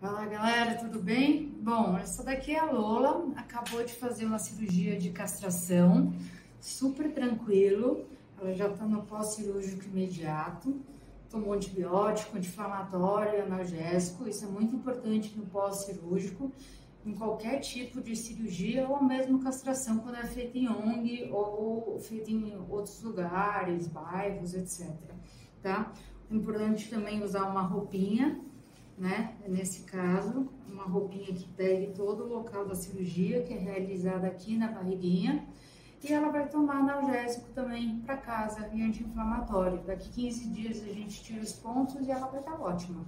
Fala galera, tudo bem? Bom, essa daqui é a Lola, acabou de fazer uma cirurgia de castração, super tranquilo, ela já está no pós-cirúrgico imediato, tomou antibiótico, anti-inflamatório, analgésico, isso é muito importante no pós-cirúrgico, em qualquer tipo de cirurgia ou mesmo castração quando é feita em ONG ou feita em outros lugares, bairros, etc. Tá? É importante também usar uma roupinha né? Nesse caso, uma roupinha que pegue todo o local da cirurgia, que é realizada aqui na barriguinha. E ela vai tomar analgésico também para casa e anti-inflamatório. Daqui 15 dias a gente tira os pontos e ela vai estar ótima.